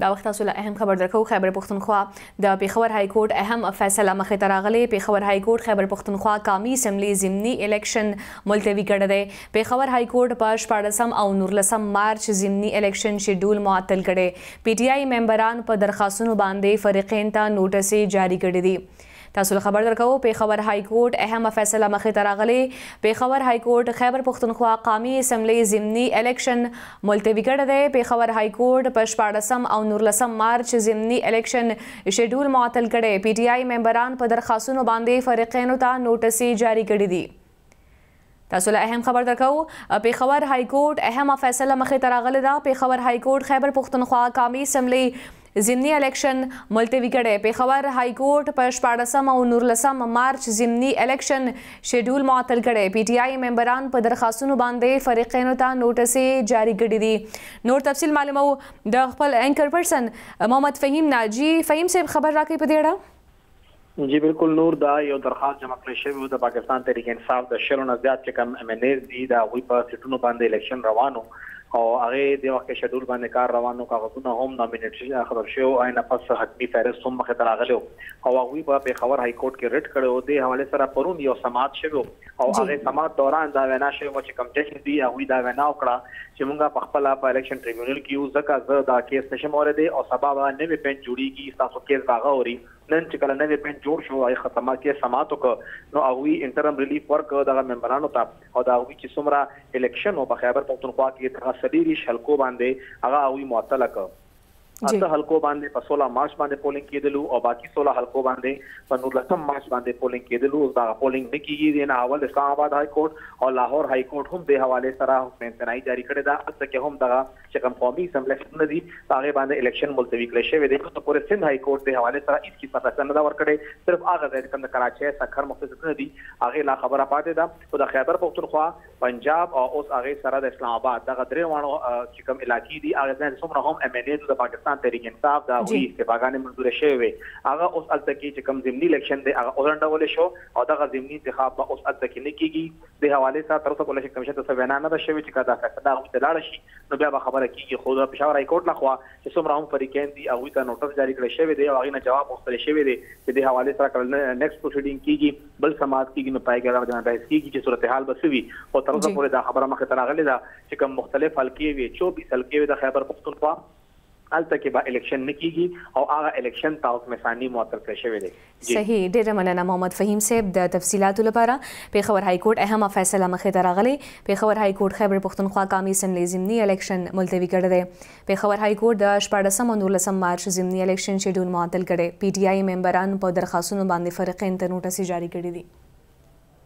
دا وخت تاسو له اهم خبر درکو خیبر پښتونخوا د پیښور های کورټ اهم فیصله مخې ته راغلې پیښور های کورټ خیبر پښتونخوا قامي اسمبلی ضمني الیکشن ملتوي کړی دی پیښور های کورټ په 14 او 19 مارچ ضمني الیکشن شیډول معطل کړي پی ټی آی ممبران په درخواستونو باندې فریقین ته نوټسې جاری کړي دي تاسو له خبر درکوو پېښور های کورټ اهمه فیصله مخې ته راغلې پېښور های کورټ خیبر پښتونخوا قامي اسمبلۍ ضمني الیکشن ملتوي کړی دی پېښور های کورټ په شپاړسم او نورلسم مارچ ضمني الیکشن شیډول معطل کړی پي ټي آی ممبران په درخواستونو باندې فریقینو ته نوټسې جاري کړي دي تاسو له اهم خبر درکو پیښور های کورټ اهمه فیصله مخې ته راغلې ده پیښور های کورټ خیبر پښتونخوا قامي اسمبلی ضمني الیکشن ملتوي کړي پیښور های کورټ په 14 او 19 مارچ ضمني الیکشن شیډول معطل کړي پی ټی آی ممبران په درخواستونو باندې فریقینو ته نوټسې جاری کړي دي نور تفصیل معلومو د خپل انکر پرسن محمد فهیم ناجی فهیم صاحب خبر راکې په دې اړه جی بلکل نور دا یو درخواست جمع کړی شوی و د پاکستان تحریک انصاف د شلو نه زیات چې کم ایم ان ایز دي د هغوی په سیټونو باندې الیکشن روانو او هغه د وخت کې شډول باندې کار روانو کاغذونه هم نامینیټ خبر شو او نه پس حتمی فهرست هم مخه تراغلو او هغوی په پیښور های کورټ کې ریټ کړو د حواله سره پرون یو سماعت شوی او هغه سماعت دوران دا وینا شوې و چې کوم جج دی هغه دا وینا وکړه چې موږ په خپل په الیکشن ټریبیونل کې یو ځکه زه دا کیس نشم اورېدی او سبا به نوې بنچ جوړیږي تاسو کیس باغه اوري نن چې کله نوې بنچ جوړ شو هغه ختمه کې سماعت وکړ نو هغه انټرم ریلیف ورک دغه ممبرانو ته او دا هغه چې څومره الیکشن او په خیبر پښتونخوا کې دغه سلیری شلکو باندې هغه هغه معطل کړ اته حلقو باندې په 16 مارچ باندې پولینګ کېدلو او باقي 16 حلقو باندې په 19 مارچ باندې پولینګ کېدلو اوس دا پولینګ نه کیږي نه اول اسلام آباد های کورټ او لاهور های کورټ هم د حواله سره حکم امتناعي جاری کړی دا البته کې هم دغه چې کوم قومي اسمبلی سیټونه دي هغه باندې الیکشن ملتوي کړی شوی دی تر پورې سند های کورټ د حواله سره هیڅ قسمه فیصله نه دا ور کړې صرف هغه ځای کوم د کراچۍ سکهر مختلف دي هغه لا خبره پاتې ده خو د خیبر پختونخوا پنجاب او اوس هغه سره د اسلام اباد دغه درې واړو چې کوم علاقې دي هغه ځای څومره هم ایم ان ای د پاکستان تحریک انصاف دا وی استفاګانې منظور شوی وي هغه اوس الته کې چې کوم زمینی الیکشن دی هغه اورنډول شو او دغه زمینی انتخاب به اوس الته کې نه کیږي د حواله سره تر اوسه پولیس کمشن ته وینا نه ده شوې چې دا فیصله هغه ته لاړ شي نو بیا به خبره کیږي خو د پېښور هايکورټ له خوا چې څومره هم فریقین دي هغوی ته نوټس جاري کړی شوی دی او هغوی نه جواب غوښتل شوی دی چې دې حوالې سره کله نیکسټ پروسیډینګ کیږي بل سماعت کیږي نو پای کې دغه جنه بحث کیږي چې صورتحال به څه وي خو تر اوسه پورې دا خبره مخې ته راغلې ده چې کوم مختلف حلقې وې چوبیس حلقې وې د خیبر پښتونخوا هلته کې به الکشن نه کیږي او هغه الکشن تا حکم ثانی معطل کړی شوی دی جی. صحیح ډیره مننه محمد فهیم صیب د تفصیلاتو لپاره پېښور های کورټ اهمه فیصله مخې ته راغلې پېښور های کورټ خیبر پښتونخوا قامي اسمبلې ضمني الیکشن ملتوي کړی دی پېښور های کورټ د شپاړسم او نولسم مارچ ضمني الیکشن شیډول معطل کړی پي ټي آی ممبران په درخواستونو باندې فرقې انترنوټسې جاري کړي دي.